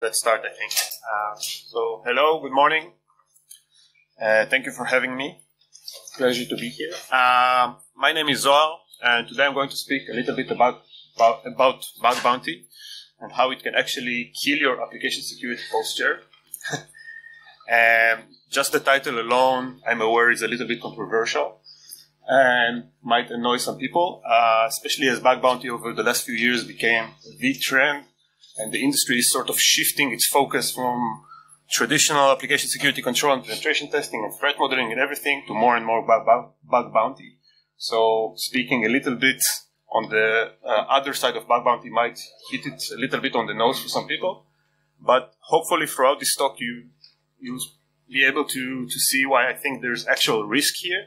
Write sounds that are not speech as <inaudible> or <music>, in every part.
Let's start, I think. Uh, so, hello, good morning. Uh, thank you for having me. Pleasure to be here. Uh, my name is Zohar, and today I'm going to speak a little bit about, about, about bug bounty and how it can actually kill your application security posture. and <laughs> just the title alone, I'm aware, is a little bit controversial and might annoy some people, uh, especially as bug bounty over the last few years became the trend and the industry is sort of shifting its focus from traditional application security control and penetration testing and threat modeling and everything to more and more bug, bounty. So speaking a little bit on the uh, other side of bug bounty might hit it a little bit on the nose for some people, but hopefully throughout this talk you you'll be able to to see why I think there's actual risk here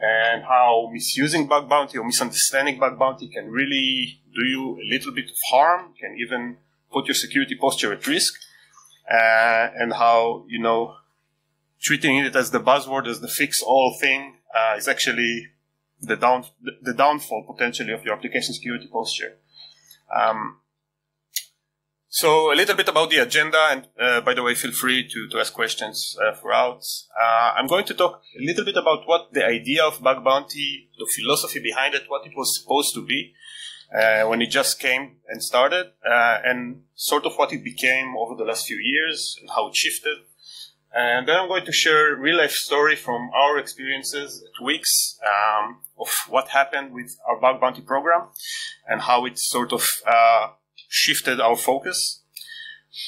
and how misusing bug bounty or misunderstanding bug bounty can really do you a little bit of harm, can even put your security posture at risk, uh, and how you know treating it as the buzzword as the fix all thing uh, is actually the down the downfall potentially of your application security posture. Um, so a little bit about the agenda, and uh, by the way, feel free to, to ask questions uh, throughout. Uh, I'm going to talk a little bit about what the idea of bug bounty, the philosophy behind it, what it was supposed to be, uh, when it just came and started, uh, and sort of what it became over the last few years and how it shifted. And then I'm going to share real life story from our experiences at Wix um, of what happened with our bug bounty program and how it sort of uh, shifted our focus.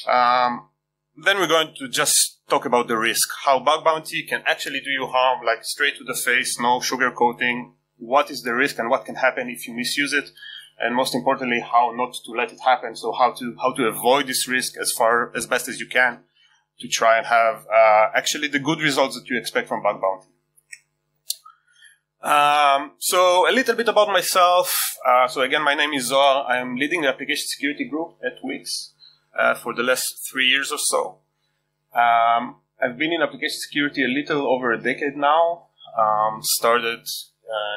Um, then we're going to just talk about the risk, how bug bounty can actually do you harm, like straight to the face, no sugarcoating. What is the risk and what can happen if you misuse it? And most importantly, how not to let it happen. So how to how to avoid this risk as far as best as you can to try and have uh, actually the good results that you expect from bug bounty. Um, so a little bit about myself. Uh, so again, my name is Zohar. I am leading the application security group at Wix uh, for the last three years or so. Um, I've been in application security a little over a decade now. Um, started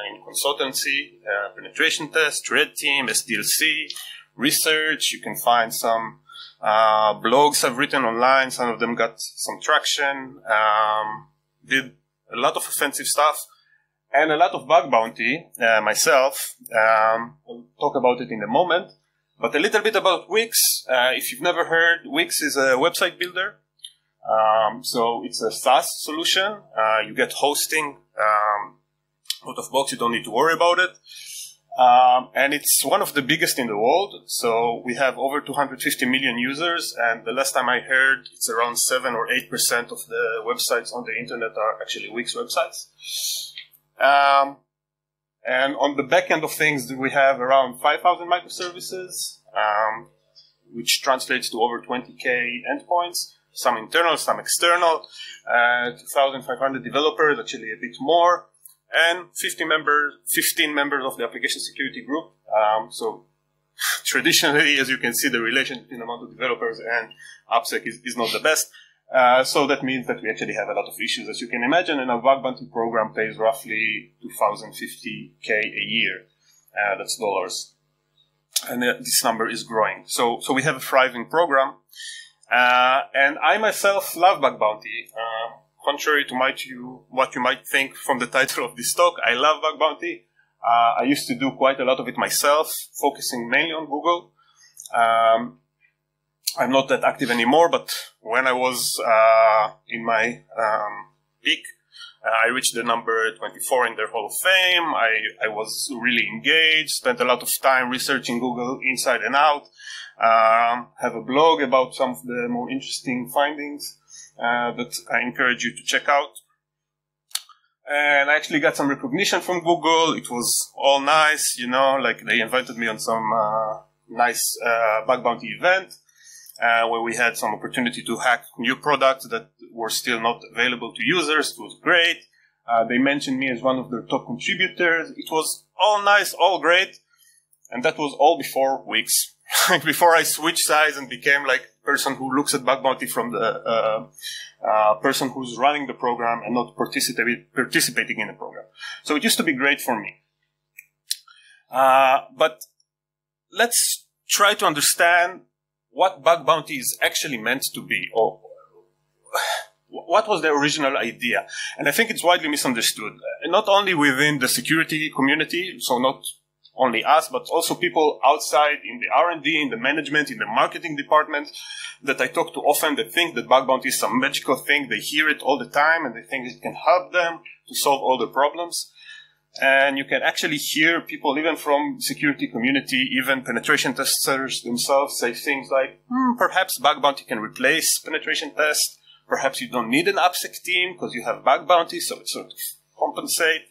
in consultancy, uh, penetration test, red team, SDLC, research. You can find some uh, blogs I've written online. Some of them got some traction. Um, did a lot of offensive stuff and a lot of bug bounty uh, myself. Um, I'll talk about it in a moment. But a little bit about Wix. Uh, if you've never heard, Wix is a website builder. Um, so it's a SaaS solution. Uh, you get hosting out of box. You don't need to worry about it. Um, and it's one of the biggest in the world. So we have over 250 million users, and the last time I heard, it's around seven or eight percent of the websites on the internet are actually Wix websites. Um, and on the back end of things, we have around 5,000 microservices, um, which translates to over 20k endpoints. Some internal, some external. Uh, 2,500 developers, actually a bit more and 15 members, 15 members of the application security group. Um, so <laughs> traditionally, as you can see, the relation between amount of developers and AppSec is, is not the best. Uh, so that means that we actually have a lot of issues, as you can imagine. And a bug bounty program pays roughly 2,050k a year. Uh, that's dollars, and uh, this number is growing. So, so we have a thriving program. Uh, and I myself love bug bounty. Uh, contrary to you, what you might think from the <laughs> title of this talk, I love bug bounty. Uh, I used to do quite a lot of it myself, focusing mainly on Google. Um, I'm not that active anymore, but when I was uh, in my um, peak, uh, I reached the number 24 in their Hall of Fame. I, I was really engaged, spent a lot of time researching Google inside and out, um, have a blog about some of the more interesting findings uh, that I encourage you to check out. And I actually got some recognition from Google. It was all nice, you know, like they invited me on some uh, nice uh, bug bounty event uh, where we had some opportunity to hack new products that were still not available to users. It was great. Uh, they mentioned me as one of their top contributors. It was all nice, all great. And that was all before Wix. <laughs> before I switched sides and became like person who looks at bug bounty from the uh, uh, person who's running the program and not participate, participating in the program. So it used to be great for me. Uh, but let's try to understand what bug bounty is actually meant to be, or what was the original idea? And I think it's widely misunderstood, not only within the security community, so not only us, but also people outside in the R&D, in the management, in the marketing department that I talk to often that think that bug bounty is some magical thing. They hear it all the time and they think it can help them to solve all the problems. And you can actually hear people, even from security community, even penetration testers themselves, say things like, hmm, perhaps bug bounty can replace penetration test. Perhaps you don't need an AppSec team because you have bug bounty, so it sort of compensate.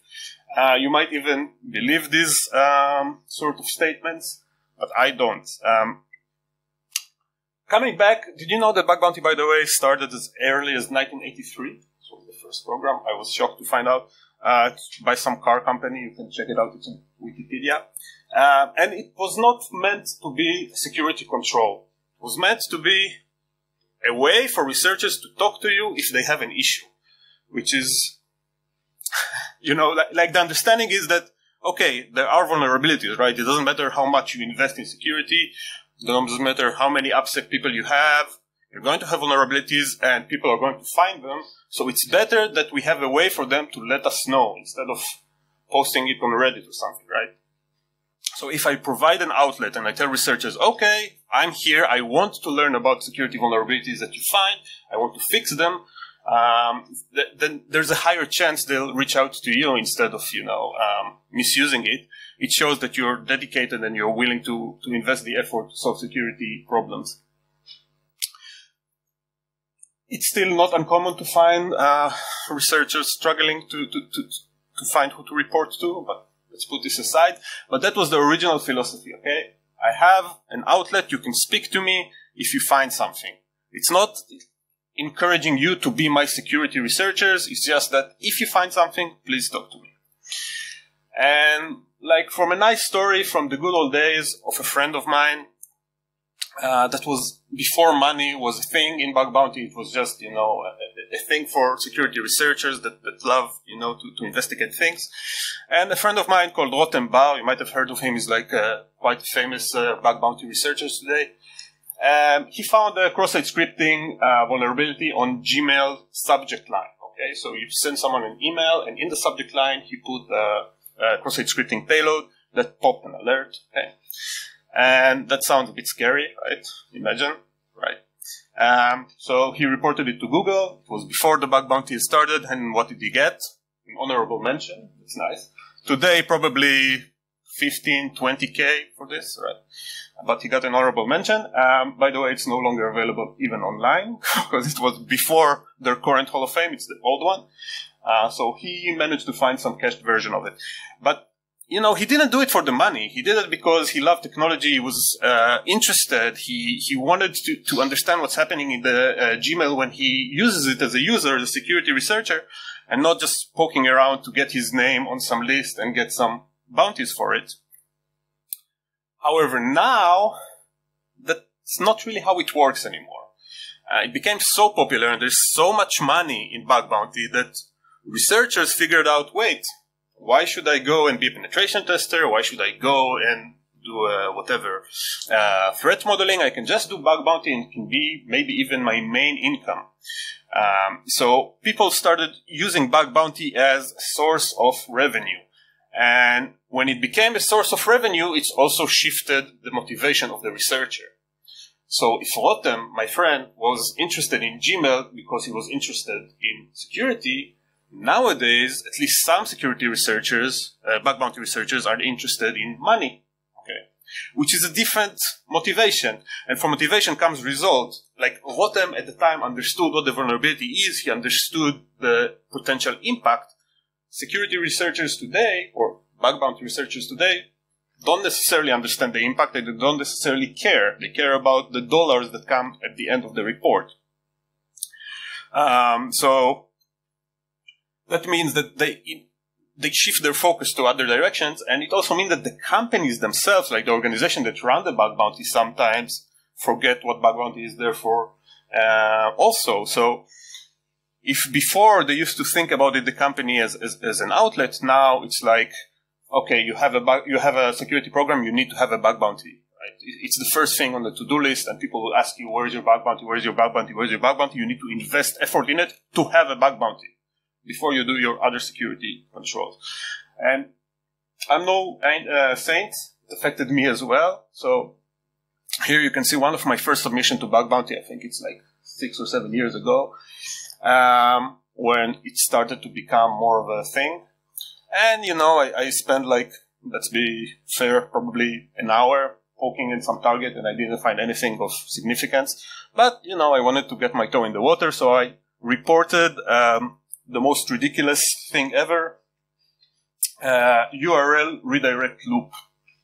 Uh, you might even believe these um, sort of statements, but I don't. Um, coming back, did you know that bug bounty, by the way, started as early as 1983? This was the first program. I was shocked to find out uh, by some car company. You can check it out. It's in Wikipedia. Uh, and it was not meant to be security control. It was meant to be a way for researchers to talk to you if they have an issue, which is, you know, like, like the understanding is that, okay, there are vulnerabilities, right? It doesn't matter how much you invest in security. It doesn't matter how many AppSec people you have. You're going to have vulnerabilities and people are going to find them. So it's better that we have a way for them to let us know instead of posting it on Reddit or something, right? So if I provide an outlet and I tell researchers, okay, I'm here, I want to learn about security vulnerabilities that you find, I want to fix them, um, th- then there's a higher chance they'll reach out to you instead of, you know, um, misusing it. It shows that you're dedicated and you're willing to, to invest the effort to solve security problems. It's still not uncommon to find uh, researchers struggling to, to, to, to find who to report to, but let's put this aside. But that was the original philosophy, okay? I have an outlet, you can speak to me if you find something. It's not encouraging you to be my security researchers, it's just that if you find something, please talk to me. And like from a nice story from the good old days of a friend of mine, uh, that was before money was a thing in bug bounty. It was just, you know, a, a thing for security researchers that, that love, you know, to, to investigate things. And a friend of mine called Rotem Bar, you might have heard of him, he's like uh, quite famous uh, bug bounty researcher today. Um, he found a cross-site scripting uh, vulnerability on Gmail subject line. Okay, so you send someone an email, and in the subject line, he put a cross-site scripting payload that popped an alert. Okay. And that sounds a bit scary, right? Imagine, right? Um, so he reported it to Google. It was before the bug bounty started. And what did he get? An honorable mention. It's nice. Today, probably 15, 20k for this, right? But he got an honorable mention. Um, by the way, it's no longer available even online <laughs> because it was before their current Hall of Fame. It's the old one. Uh, so he managed to find some cached version of it. But you know, he didn't do it for the money. He did it because he loved technology. He was uh, interested. He he wanted to, to understand what's happening in the uh, Gmail when he uses it as a user, as a security researcher, and not just poking around to get his name on some list and get some bounties for it. However, now that's not really how it works anymore. Uh, it became so popular and there's so much money in bug bounty that researchers figured out, wait, why should I go and be a penetration tester? Why should I go and do uh, whatever uh, threat modeling? I can just do bug bounty and it can be maybe even my main income. Um, so people started using bug bounty as source of revenue. And when it became a source of revenue, it's also shifted the motivation of the researcher. So if Rotem, my friend, was interested in Gmail because he was interested in security, Nowadays, at least some security researchers, uh, bug bounty researchers, are interested in money. Okay. Which is a different motivation. And from motivation comes result. Like Rotem at the time understood what the vulnerability is. He understood the potential impact. Security researchers today, or bug bounty researchers today, don't necessarily understand the impact. They don't necessarily care. They care about the dollars that come at the end of the report. Um, so that means that they they shift their focus to other directions, and it also means that the companies themselves, like the organization that run the bug bounty, sometimes forget what bug bounty is there for. Uh, also, so if before they used to think about it, the company as, as, as an outlet, now it's like, okay, you have a bug, you have a security program, you need to have a bug bounty? It's the first thing on the to-do list, and people will ask you, "Where's your bug bounty? Where's your bug bounty? Where's your bug bounty?" You need to invest effort in it to have a bug bounty before you do your other security controls. And I'm no uh, saint; it affected me as well. So here you can see one of my first submission to bug bounty. I think it's like six or seven years ago, um, when it started to become more of a thing. And you know, I, I spent like let's be fair, probably an hour poking in some target and I didn't find anything of significance. But, you know, I wanted to get my toe in the water, so I reported um, the most ridiculous thing ever uh, URL redirect loop,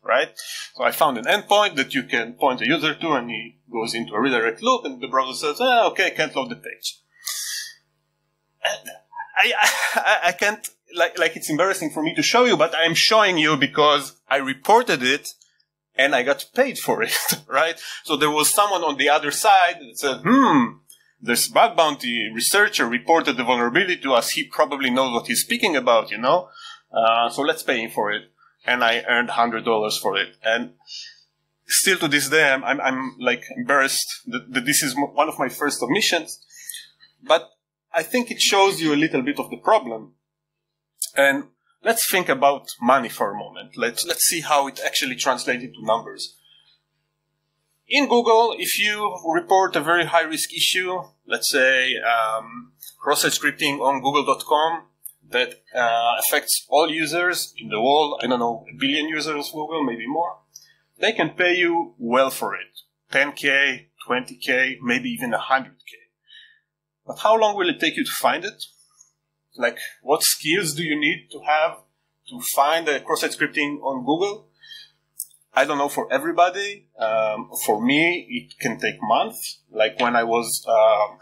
right? So I found an endpoint that you can point a user to and he goes into a redirect loop and the browser says, oh, okay, can't load the page. I, I, I can't like like it's embarrassing for me to show you, but I'm showing you because I reported it and I got paid for it, <laughs> right? So there was someone on the other side that said, "Hmm, this bug bounty researcher reported the vulnerability to us. He probably knows what he's speaking about, you know. Uh, so let's pay him for it." And I earned hundred dollars for it, and still to this day, I'm, I'm, I'm like embarrassed that, that this is one of my first submissions, but I think it shows you a little bit of the problem and let's think about money for a moment. Let's, let's see how it actually translates into numbers. In Google, if you report a very high risk issue, let's say um, cross-site scripting on google.com that uh, affects all users in the world, I don't know, a billion users Google, maybe more, they can pay you well for it. 10K, 20K, maybe even 100K. But how long will it take you to find it? like what skills do you need to have to find a cross-site scripting on Google? I don't know for everybody. Um, for me, it can take months. Like when I was um,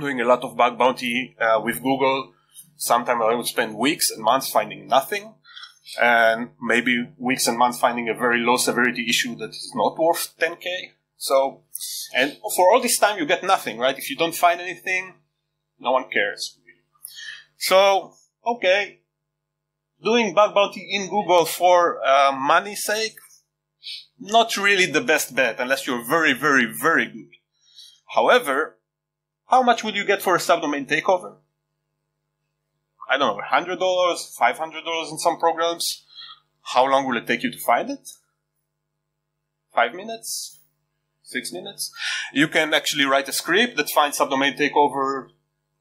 doing a lot of bug bounty uh, with Google, sometimes I would spend weeks and months finding nothing, and maybe weeks and months finding a very low severity issue that is not worth 10k. So, and for all this time, you get nothing, right? If you don't find anything, no one cares. So, okay, doing bug bounty in Google for uh, money's sake, not really the best bet unless you're very, very, very good. However, how much would you get for a subdomain takeover? I don't know, $100, $500 in some programs. How long will it take you to find it? Five minutes? Six minutes? You can actually write a script that finds subdomain takeover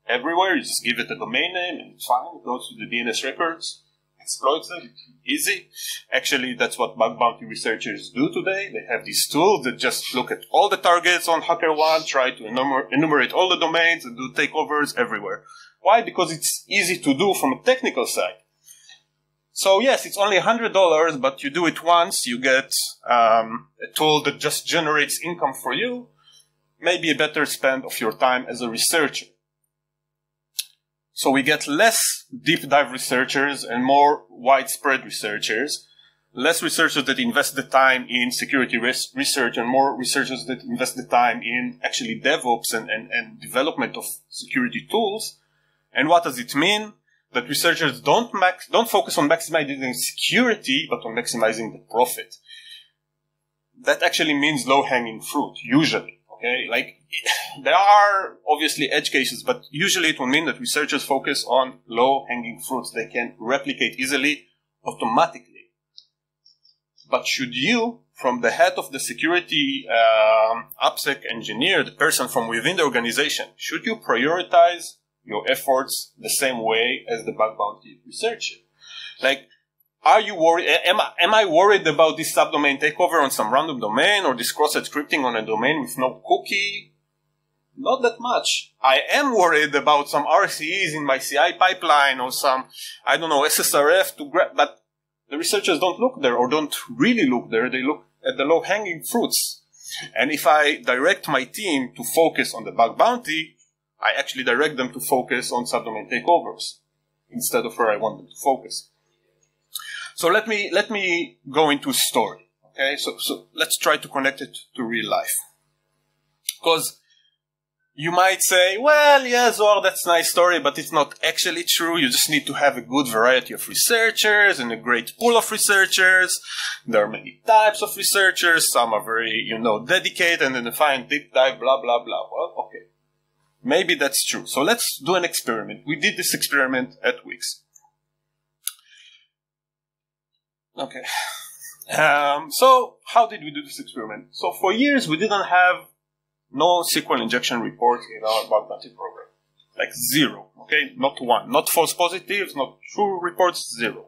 everywhere. You just give it a domain name and it's fine. It goes to the DNS records, exploits it, easy. Actually, that's what bug bounty researchers do today. They have these tools that just look at all the targets on HackerOne, try to enumer- enumerate all the domains and do takeovers everywhere. Why? Because it's easy to do from a technical side. So yes, it's only $100, but you do it once, you get um, a tool that just generates income for you, maybe a better spend of your time as a researcher. So we get less deep dive researchers and more widespread researchers, less researchers that invest the time in security res- research and more researchers that invest the time in actually DevOps and, and, and development of security tools. And what does it mean? That researchers don't max, don't focus on maximizing security, but on maximizing the profit. That actually means low hanging fruit, usually. Okay, like <sighs> there are obviously edge cases, but usually it will mean that researchers focus on low hanging fruits they can replicate easily, automatically. But should you, from the head of the security um, engineer, the person from within the organization, should you prioritize your efforts the same way as the bug bounty researcher? Like, are you worried? Am I, am I worried about this subdomain takeover on some random domain or this cross-site scripting on a domain with no cookie? Not that much. I am worried about some RCEs in my CI pipeline or some, I don't know, SSRF to grab, but the researchers don't look there or don't really look there. They look at the low hanging fruits. And if I direct my team to focus on the bug bounty, I actually direct them to focus on subdomain takeovers instead of where I want them to focus. So let me let me go into story. Okay, so so let's try to connect it to real life. Because you might say, well, yeah, Zohar, that's nice story, but it's not actually true. You just need to have a good variety of researchers and a great pool of researchers. There are many types of researchers. Some are very, you know, dedicated and then find deep dive, blah, blah, blah. Well, okay. Maybe that's true. So let's do an experiment. We did this experiment at Wix. Okay. Um, so how did we do this experiment? So for years we didn't have no SQL injection report in our bug bounty program. Like zero, okay? Not one. Not false positives, not true reports, zero.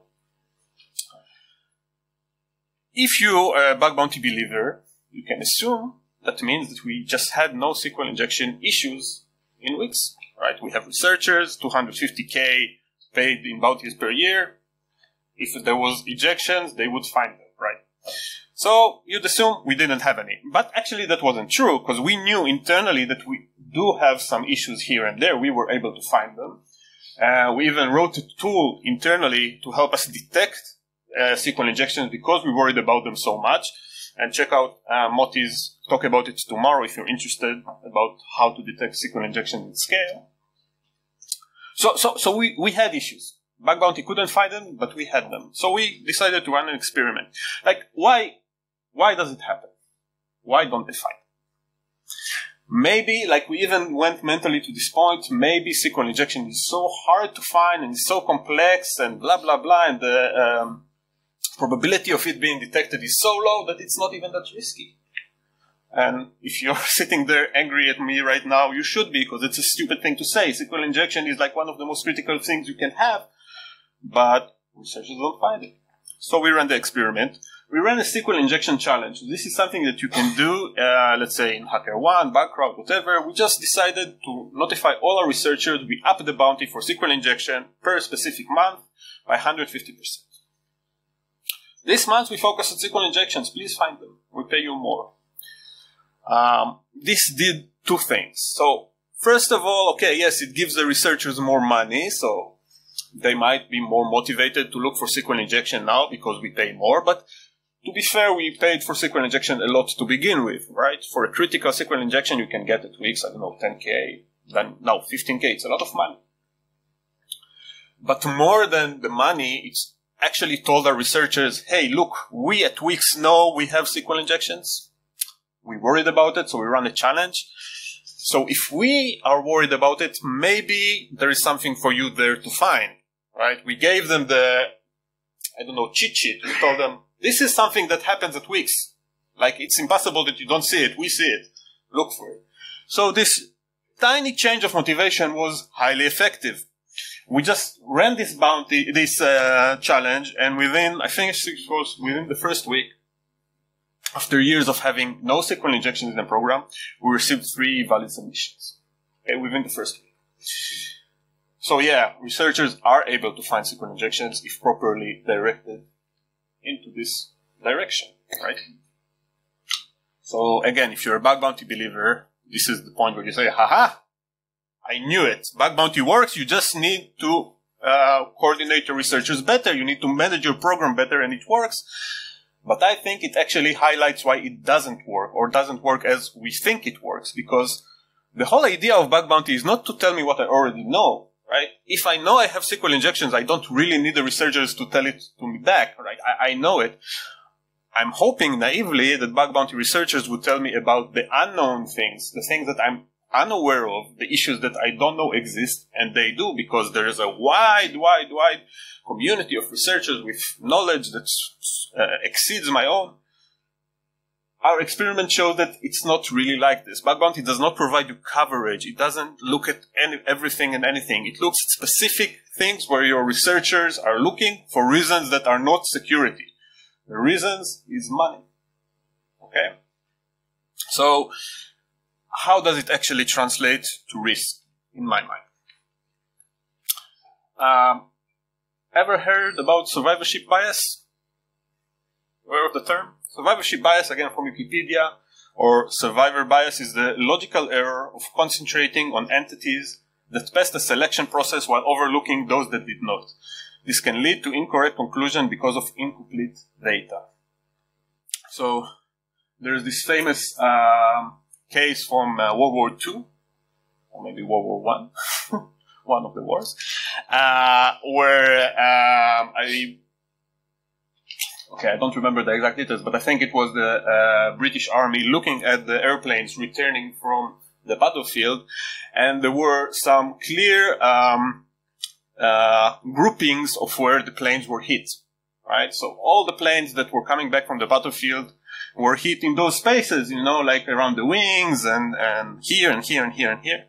If you are a bug bounty believer, you can assume that means that we just had no SQL injection issues in Wix, right? We have researchers, 250k paid in bounties per year. If there was ejections, they would find them, right? So you'd assume we didn't have any. But actually that wasn't true because we knew internally that we do have some issues here and there. We were able to find them. Uh, we even wrote a tool internally to help us detect uh, SQL injections because we worried about them so much. And check out uh, Moti's talk about it tomorrow if you're interested about how to detect SQL injection at scale. So, so, so we, we had issues. Bug Bounty couldn't find them, but we had them. So we decided to run an experiment. Like, why why does it happen? Why don't they fight? Maybe, like we even went mentally to this point, maybe SQL injection is so hard to find and so complex and blah blah blah, and the um, probability of it being detected is so low that it's not even that risky. And if you're <laughs> sitting there angry at me right now, you should be, because it's a stupid thing to say. SQL injection is like one of the most critical things you can have, but researchers don't find it. So we ran the experiment we ran a SQL injection challenge. This is something that you can do, uh, let's say in HackerOne, Bugcrowd, whatever. We just decided to notify all our researchers we up the bounty for SQL injection per specific month by 150%. This month we focus on SQL injections. Please find them. We pay you more. Um, this did two things. So first of all, okay, yes, it gives the researchers more money. So they might be more motivated to look for SQL injection now because we pay more. But to be fair, we paid for SQL injection a lot to begin with, right? For a critical SQL injection, you can get at Wix, I don't know, 10k, then now 15k. It's a lot of money. But more than the money, it's actually told our researchers, hey, look, we at Wix know we have SQL injections. We worried about it, so we run a challenge. So if we are worried about it, maybe there is something for you there to find, right? We gave them the, I don't know, cheat sheet. We told them, this is something that happens at Wix. Like it's impossible that you don't see it. We see it. Look for it. So this tiny change of motivation was highly effective. We just ran this bounty, this uh, challenge, and within, I think it was within the first week, after years of having no SQL injections in the program, we received three valid submissions. Okay, within the first week. So yeah, researchers are able to find SQL injections if properly directed into this direction, right? So again, if you're a bug bounty believer, this is the point where you say, haha, I knew it. Bug bounty works. You just need to uh, coordinate your researchers better. You need to manage your program better and it works. But I think it actually highlights why it doesn't work or doesn't work as we think it works because the whole idea of bug bounty is not to tell me what I already know right? If I know I have SQL injections, I don't really need the researchers to tell it to me back, right? I, I know it. I'm hoping naively that bug bounty researchers would tell me about the unknown things, the things that I'm unaware of, the issues that I don't know exist, and they do because there is a wide, wide, wide community of researchers with knowledge that uh, exceeds my own our experiment shows that it's not really like this. Bug bounty does not provide you coverage. It doesn't look at any, everything and anything. It looks at specific things where your researchers are looking for reasons that are not security. The reasons is money. Okay? So, how does it actually translate to risk in my mind? Um, ever heard about survivorship bias? Aware of the term? Survivorship bias, again from Wikipedia, or survivor bias is the logical error of concentrating on entities that passed the selection process while overlooking those that did not. This can lead to incorrect conclusion because of incomplete data. So there's this famous uh, case from uh, World War II or maybe World War One, <laughs> one of the wars, uh, where um, I okay, I don't remember the exact details, but I think it was the uh, British Army looking at the airplanes returning from the battlefield, and there were some clear um, uh, groupings of where the planes were hit. Right, so all the planes that were coming back from the battlefield were hit in those spaces, you know, like around the wings and, and here and here and here and here.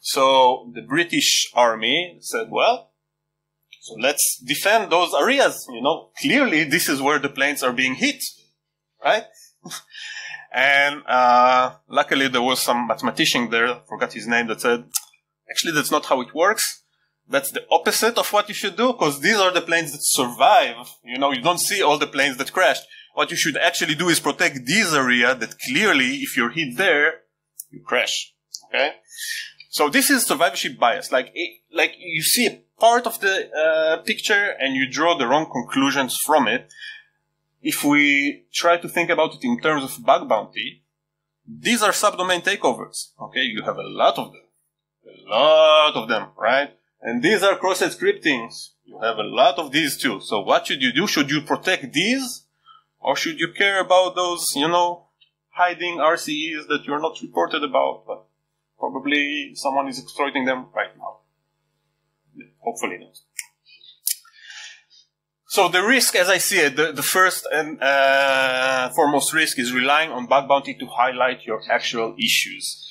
So the British Army said, well, so let's defend those areas. You know, clearly this is where the planes are being hit, right? <laughs> and uh, luckily there was some mathematician there, forgot his name, that said, actually that's not how it works. That's the opposite of what you should do because these are the planes that survive. You know, you don't see all the planes that crashed. What you should actually do is protect this area that clearly, if you're hit there, you crash. Okay. So this is survivorship bias. Like, it, like you see a part of the uh, picture and you draw the wrong conclusions from it. If we try to think about it in terms of bug bounty, these are subdomain takeovers. Okay, you have a lot of them, a lot of them, right? And these are cross-site scriptings. You have a lot of these too. So what should you do? Should you protect these, or should you care about those, you know, hiding RCEs that you're not reported about, but probably someone is exploiting them right now? Hopefully not. So the risk, as I see it, the, the first and uh, foremost risk is relying on bug bounty to highlight your actual issues.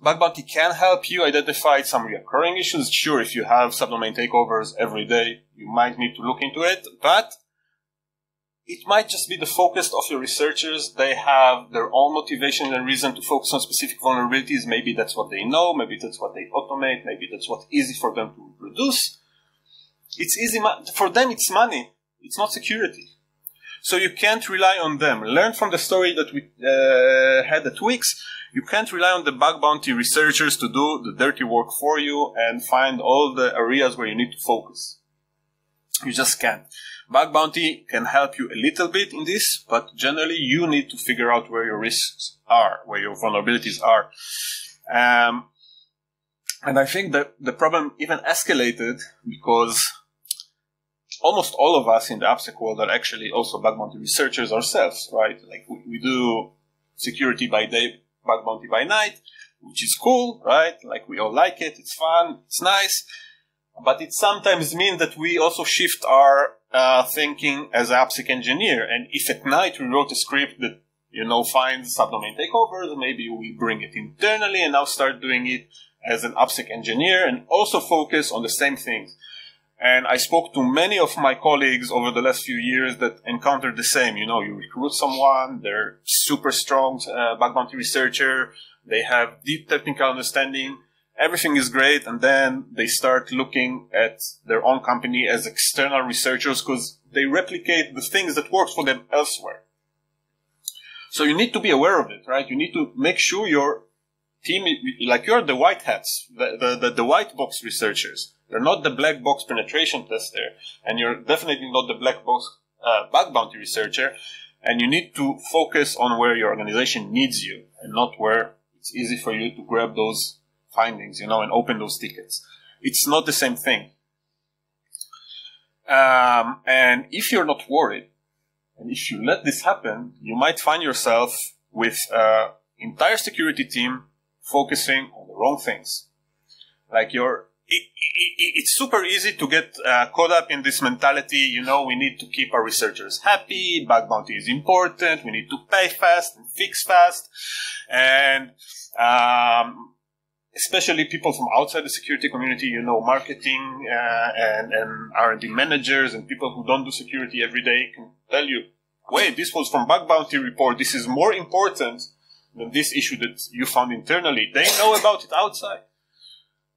Bug bounty can help you identify some recurring issues. Sure, if you have subdomain takeovers every day, you might need to look into it, but it might just be the focus of your researchers. They have their own motivation and reason to focus on specific vulnerabilities. Maybe that's what they know. Maybe that's what they automate. Maybe that's what's easy for them to produce. It's easy for them. It's money. It's not security. So you can't rely on them. Learn from the story that we uh, had at Wix. You can't rely on the bug bounty researchers to do the dirty work for you and find all the areas where you need to focus. You just can't. Bug bounty can help you a little bit in this, but generally you need to figure out where your risks are, where your vulnerabilities are. Um, and I think that the problem even escalated because almost all of us in the AppSec world are actually also bug bounty researchers ourselves, right? Like we, we do security by day, bug bounty by night, which is cool, right? Like we all like it, it's fun, it's nice. But it sometimes means that we also shift our uh, thinking as an AppSec engineer. And if at night we wrote a script that, you know, finds subdomain takeovers, maybe we bring it internally and now start doing it as an AppSec engineer and also focus on the same things. And I spoke to many of my colleagues over the last few years that encountered the same. You know, you recruit someone, they're super strong uh, bug bounty researcher, they have deep technical understanding, everything is great, and then they start looking at their own company as external researchers because they replicate the things that works for them elsewhere. So you need to be aware of it, right? You need to make sure your team, like you're the white hats, the, the, the, the white box researchers. You're not the black box penetration tester, and you're definitely not the black box uh, bug bounty researcher. And you need to focus on where your organization needs you, and not where it's easy for you to grab those findings, you know, and open those tickets. It's not the same thing. Um, and if you're not worried, and if you let this happen, you might find yourself with an entire security team focusing on the wrong things. Like you're, it, it, it's super easy to get uh, caught up in this mentality. You know, we need to keep our researchers happy. Bug bounty is important. We need to pay fast and fix fast. And um, especially people from outside the security community, you know, marketing uh, and, and R&D managers and people who don't do security every day can tell you, wait, this was from bug bounty report. This is more important than this issue that you found internally. They know about it outside.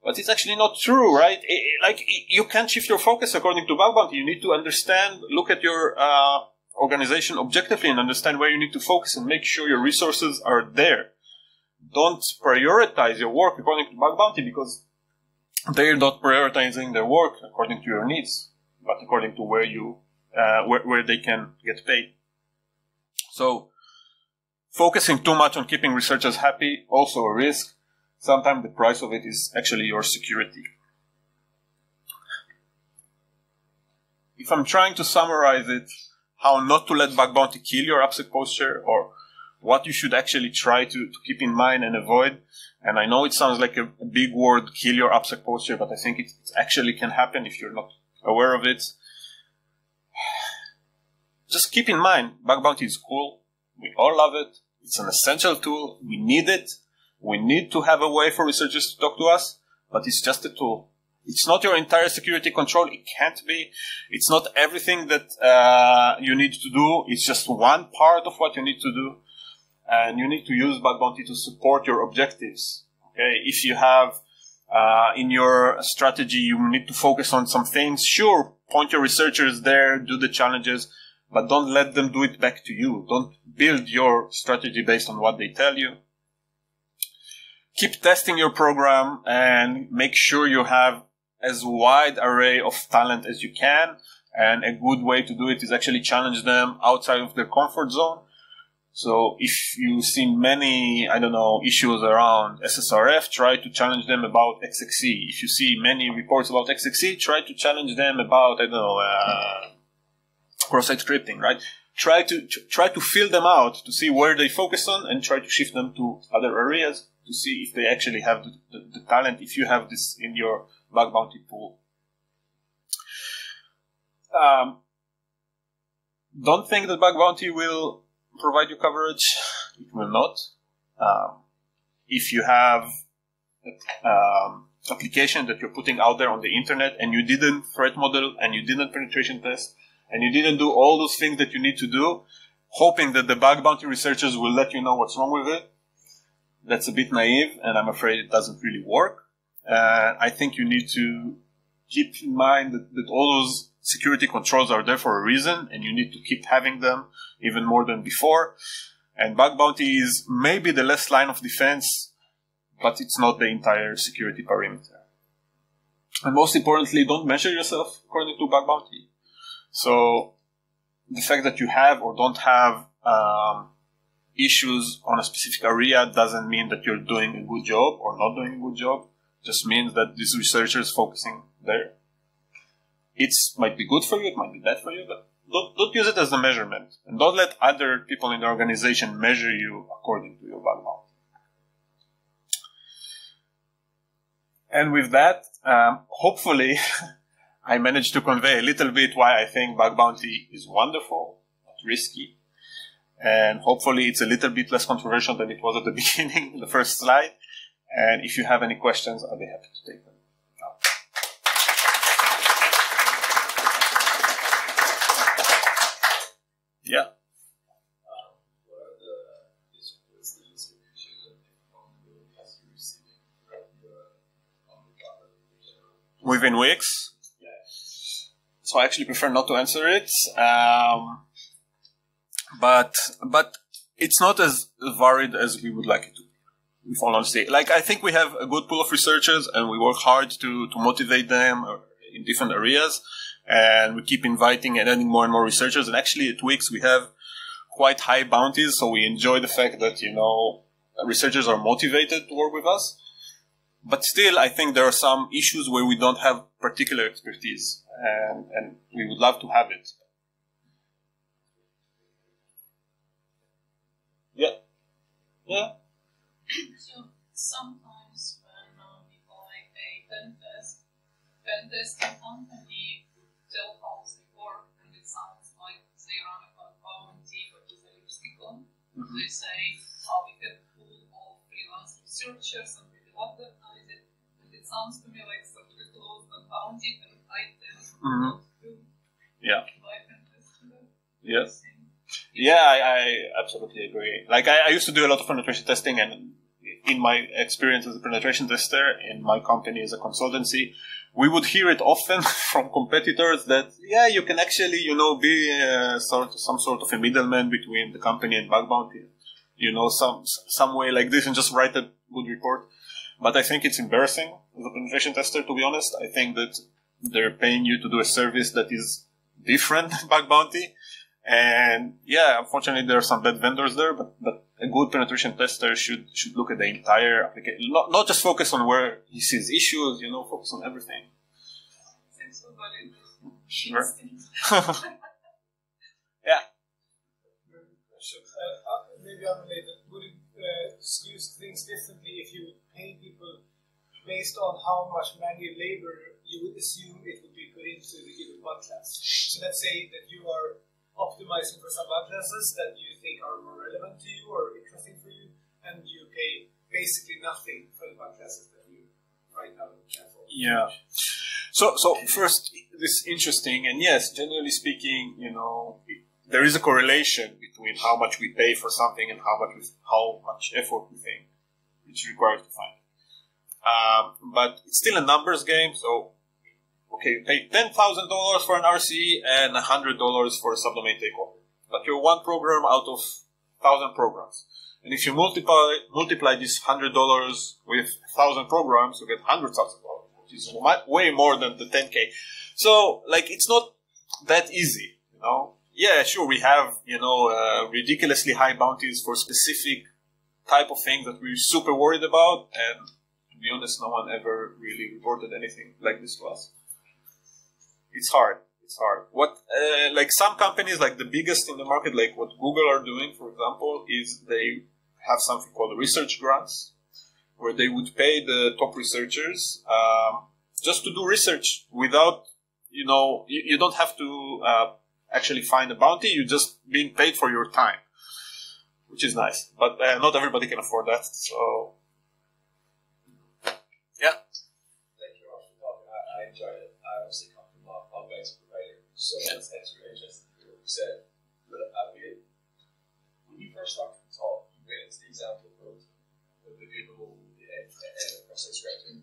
But it's actually not true, right? It, like, you can't shift your focus according to bug bounty. You need to understand, look at your uh, organization objectively and understand where you need to focus and make sure your resources are there don't prioritize your work according to bug bounty because they're not prioritizing their work according to your needs, but according to where you uh, where, where they can get paid. So focusing too much on keeping researchers happy also a risk. sometimes the price of it is actually your security. If I'm trying to summarize it, how not to let bug bounty kill your AppSec posture or what you should actually try to, to keep in mind and avoid. And I know it sounds like a, a big word, kill your AppSec posture, but I think it, it actually can happen if you're not aware of it. <sighs> Just keep in mind, bug bounty is cool. We all love it. It's an essential tool. We need it. We need to have a way for researchers to talk to us, but it's just a tool. It's not your entire security control. It can't be. It's not everything that uh, you need to do. It's just one part of what you need to do and you need to use bug bounty to support your objectives. Okay, if you have uh, in your strategy you need to focus on some things, sure, point your researchers there, do the challenges, but don't let them do it back to you. Don't build your strategy based on what they tell you. Keep testing your program and make sure you have as wide array of talent as you can. And a good way to do it is actually challenge them outside of their comfort zone so if you see many, I don't know, issues around SSRF, try to challenge them about XXE. If you see many reports about XXE, try to challenge them about, I don't know, uh, cross-site scripting, right? Try to try to fill them out to see where they focus on, and try to shift them to other areas to see if they actually have the, the, the talent. If you have this in your bug bounty pool. Um, don't think that bug bounty will provide you coverage. It will not. Um, if you have um, application that you're putting out there on the internet and you didn't threat model and you didn't penetration test and you didn't do all those things that you need to do, hoping that the bug bounty researchers will let you know what's wrong with it, that's a bit naive and I'm afraid it doesn't really work. Uh, I think you need to keep in mind that, that all those security controls are there for a reason and you need to keep having them even more than before. And bug bounty is maybe the last line of defense, but it's not the entire security perimeter. And most importantly, don't measure yourself according to bug bounty. So the fact that you have or don't have um, issues on a specific area doesn't mean that you're doing a good job or not doing a good job. It just means that this researcher is focusing there. It might be good for you, it might be bad for you, but don't, don't use it as a measurement. And don't let other people in the organization measure you according to your bug bounty. And with that, um, hopefully, <laughs> I managed to convey a little bit why I think bug bounty is wonderful, but risky. And hopefully it's a little bit less controversial than it was at the <laughs> beginning, the first slide. And if you have any questions, I'll be happy to take them. Yeah. Within Wix? So I actually prefer not to answer it. Um, but but it's not as varied as we would like it to be. With all honesty, like I think we have a good pool of researchers, and we work hard to to motivate them in different areas and we keep inviting and adding more and more researchers. And actually, at Wix, we have quite high bounties, so we enjoy the fact that you know researchers are motivated to work with us. But still, I think there are some issues where we don't have particular expertise, and, and we would love to have it. Yeah. Yeah. So sometimes when uh, people like a pen test, pen testing company tell how they work, and it sounds like they run a bounty, but with a lipstick on. Mm-hmm. They say, how we can pull all freelance researchers and we it. And it sounds to me like sort of closed and bounty, and I tend mm-hmm. yeah. Yes. Yeah, I, I, absolutely agree. Like, I, I, used to do a lot of penetration testing, and in my experience as a penetration tester in my company as a consultancy, we would hear it often <laughs> from competitors that yeah you can actually you know be uh, sort some sort of a middleman between the company and bug bounty you know some some way like this and just write a good report but i think it's embarrassing as a penetration tester to be honest i think that they're paying you to do a service that is different <laughs> than bug bounty And yeah, unfortunately, there are some bad vendors there, but, but a good penetration tester should should look at the entire application, not, not just focus on where he sees issues. You know, focus on everything. Sure. <laughs> yeah. Maybe unrelated. Would it uh, use things differently if you pay people based on how much manual labor you would assume it would be put into the given bug class? So let's say that you are optimizing for some classes that you think are more relevant to you or interesting for you, and you pay basically nothing for the bug classes that you right now care for. Yeah. So, so first, this is interesting, and yes, generally speaking, you know, there is a correlation between how much we pay for something and how much we, how much effort we think it's required to find. Um, but it's still a numbers game, so okay, you pay ten thousand dollars for an RCE and hundred dollars for a subdomain takeover. But you're one program out of thousand programs. And if you multiply multiply this hundred dollars with thousand programs, you get hundred thousand dollars, which is way more than the ten k. So, like, it's not that easy, you know yeah, sure, we have you know uh, ridiculously high bounties for specific type of thing that we're super worried about, and to be honest, no one ever really reported anything like this to us. It's hard. It's hard. What uh, like some companies, like the biggest in the market, like what Google are doing, for example, is they have something called research grants, where they would pay the top researchers um, just to do research without you know you, you don't have to uh, actually find a bounty. You're just being paid for your time, which is nice. But uh, not everybody can afford that. So, yeah. Thank you for talking. I, I enjoyed it. I obviously come from a hub-based provider, so that's, that's really interesting to hear what you said. But I mean, when you first started to talk, you went into the example of the Google, the uh, cross-site scripting.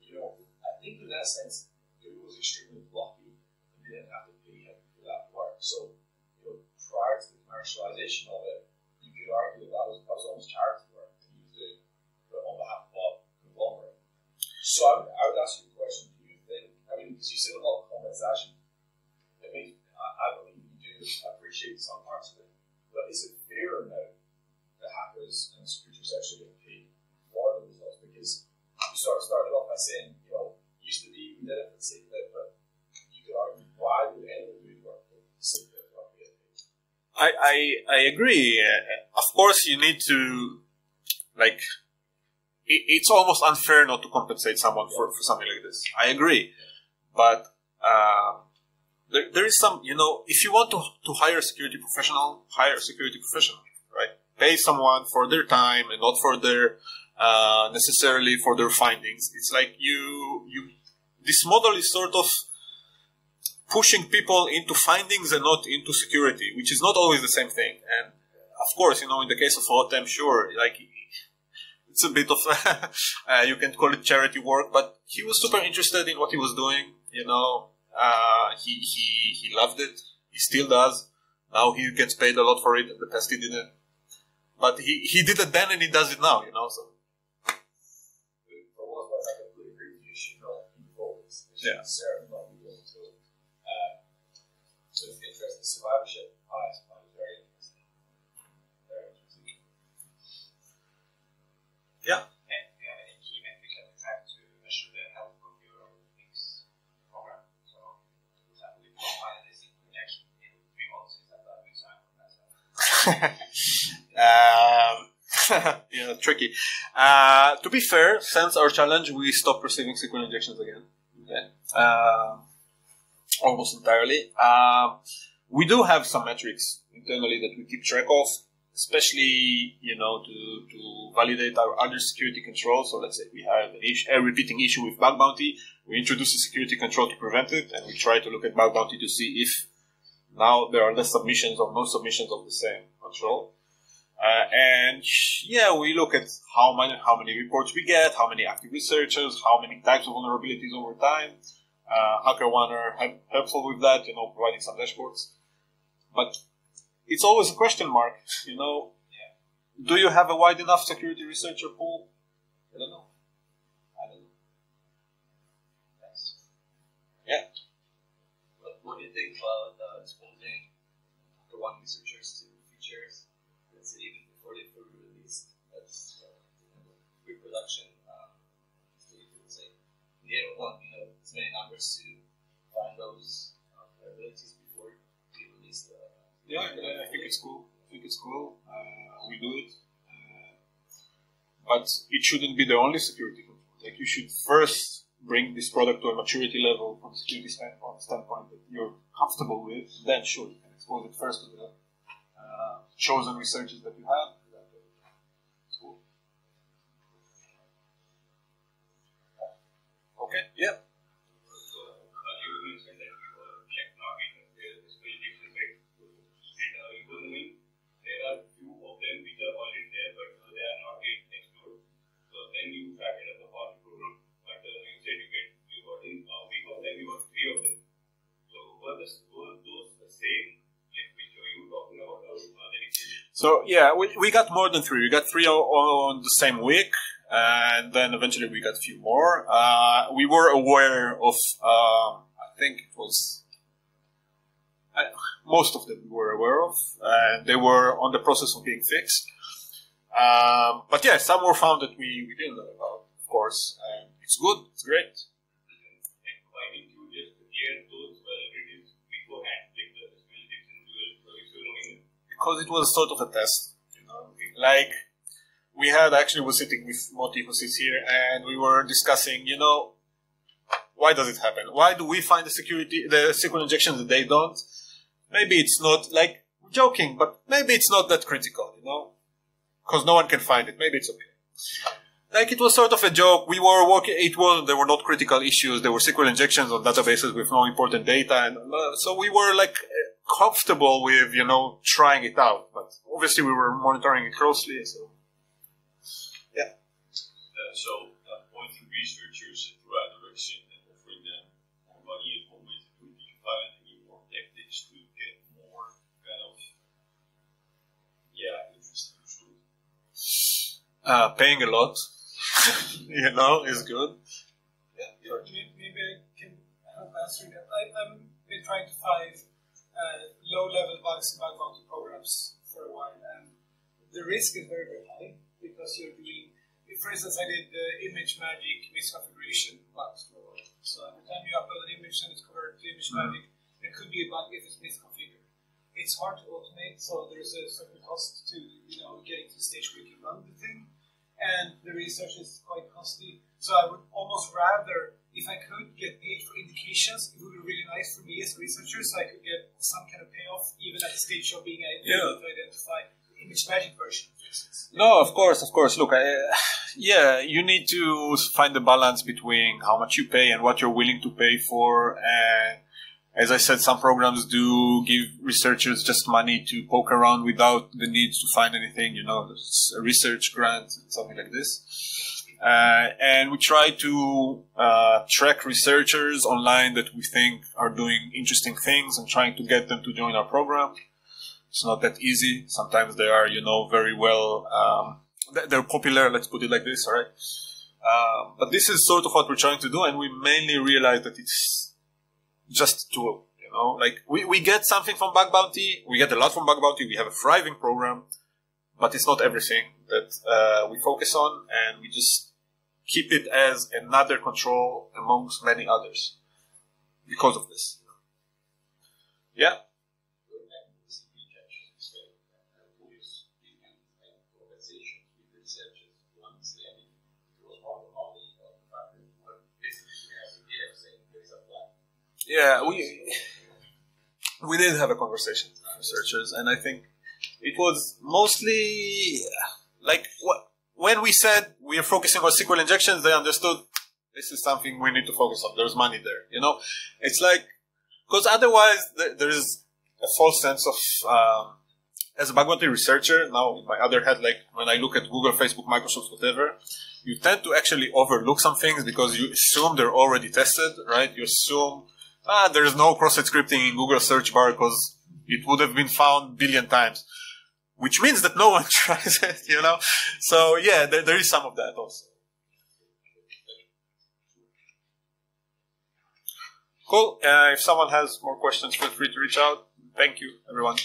You know, I think in that sense, Google was extremely lucky and didn't have to pay him for that work. so, you know, prior to the commercialization of it, could argue that was, that was almost charity work that on behalf of a conglomerate. So I would, I would ask you a question. Do you think, I mean, because you said a lot of compensation, I mean, I, I believe you do appreciate some parts of it, but is it fair now that hackers and securities actually get paid for the results? Because you sort of started off by saying, you know, used to be we did it for the sake of it, but you could argue why would anyone I, I, I agree. Uh, of course, you need to, like, it, it's almost unfair not to compensate someone for, for something like this. I agree. But uh, there, there is some, you know, if you want to, to hire a security professional, hire a security professional, right? Pay someone for their time and not for their, uh, necessarily for their findings. It's like you, you, this model is sort of pushing people into findings and not into security, which is not always the same thing. And of course, you know, in the case of Hot, I'm sure, like it's a bit of <laughs> uh, you can call it charity work, but he was super interested in what he was doing. You know, uh, he he he loved it. He still does. Now he gets paid a lot for it. The past he didn't, but he he did it then and he does it now. You know, so. Yeah. survivorship bias is very interesting. Yeah. And you have any key metrics that track to measure the health of your Wix program? So, for example, if you find this injection in three months, is that a good sign from that <laughs> um, <laughs> yeah, tricky. Uh, to be fair, since our challenge, we stopped receiving SQL injections again. Okay. Uh, almost entirely. Uh, we do have some metrics internally that we keep track of, especially you know to, to validate our other security controls. So let's say we have an issue, a repeating issue with bug bounty, we introduce a security control to prevent it, and we try to look at bug bounty to see if now there are less submissions or no submissions of the same control. Uh, and yeah, we look at how many how many reports we get, how many active researchers, how many types of vulnerabilities over time. Uh, HackerOne are helpful with that, you know, providing some dashboards. But it's always a question mark, you know. Yeah. Do you have a wide enough security researcher pool? I don't know. I don't know. Thanks. Yeah. What, what do you think about uh, exposing the one researchers to features, let's even before they fully released as uh, pre-production um, stage, let's say. They don't want you know as many numbers to find those Yeah, I think it's cool. I think it's cool. Uh, we do it. Uh, but it shouldn't be the only security control. Like you should first bring this product to a maturity level from security standpoint, standpoint that you're comfortable with. Then sure, you can expose it first to the uh, chosen researchers that you have. Okay. Yeah. So, uh, you mentioned that you were check logging the specification rate. And uh, you were knowing there are few of them which are already there, but uh, they are not yet explored. So then you started up the hot program, but uh, you said you get you got in a week of them, you got three of them. So were, this, were those the So yeah, we, we got more than three. We got three o- on the same week, and then eventually we got a few more. Uh, we were aware of, uh, I think it was uh, most of them we were aware of, and they were on the process of being fixed. Um, but yeah, some were found that we, we didn't know about, of course, and it's good, it's great. Like, why didn't you just clear those vulnerabilities beforehand, like the smell detection dual, so if you're knowing it? Because it was sort of a test. You know, like we had actually was sitting with Moti who sits here, and we were discussing. You know, why does it happen? Why do we find the security, the SQL injections that they don't? Maybe it's not like joking, but maybe it's not that critical. You know, because no one can find it. Maybe it's okay. Like it was sort of a joke. We were working. It was there were not critical issues. There were SQL injections on databases with no important data, and uh, so we were like comfortable with you know trying it out. But obviously, we were monitoring it closely. So Uh, so, uh, pointing researchers in the right direction and offering them more money and more ways to do it, did you more tactics to get more kind of, yeah, interesting food? uh, paying a lot, <laughs> you know, is good. Maybe maybe I can help answering that. I, I've been trying to find uh, low-level bugs in bug bounty programs for a while, and the risk is very, very high because you're doing. For instance, I did the ImageMagick misconfiguration bugs for a while. So every time you upload an image and it's converted to ImageMagick, there could be a bug if it's misconfigured. It's hard to automate, so there's a certain cost to you know getting to the stage where you can run the thing, and the research is quite costly. So I would almost rather, if I could get paid for indications, it would be really nice for me as a researcher, so I could get some kind of payoff even at the stage of being able Yeah. to identify the ImageMagick version. No, of course, of course. Look, I, <sighs> yeah, you need to find the balance between how much you pay and what you're willing to pay for. And as I said, some programs do give researchers just money to poke around without the need to find anything. You know, a research grant, something like this. Uh, and we try to uh, track researchers online that we think are doing interesting things and trying to get them to join our program. It's not that easy. Sometimes they are, you know, very well. Um, they- they're popular. Let's put it like this, all right? Um, but this is sort of what we're trying to do, and we mainly realize that it's just tool. You know, like we, we get something from Bug Bounty. We get a lot from Bug Bounty. We have a thriving program, but it's not everything that uh, we focus on, and we just keep it as another control amongst many others because of this. Yeah. Yeah, we we did have a conversation with researchers, and I think it was mostly like what when we said we are focusing on SQL injections, they understood this is something we need to focus on. There's money there, you know. It's like because otherwise there, there is a false sense of um, as a bug bounty researcher. Now, in my other head, like when I look at Google, Facebook, Microsoft, whatever, you tend to actually overlook some things because you assume they're already tested, right? You assume ah, there is no cross-site scripting in Google search bar because it would have been found billion times, which means that no one <laughs> tries it, you know? So yeah, there, there is some of that also. Cool. Uh, if someone has more questions, feel free to reach out. Thank you, everyone.